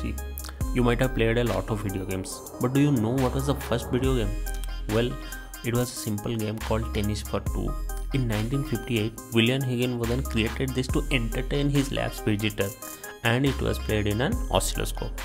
See, you might have played a lot of video games, but do you know what was the first video game? Well, it was a simple game called Tennis for Two. In 1958, William Higinbotham created this to entertain his lab's visitor, and it was played in an oscilloscope.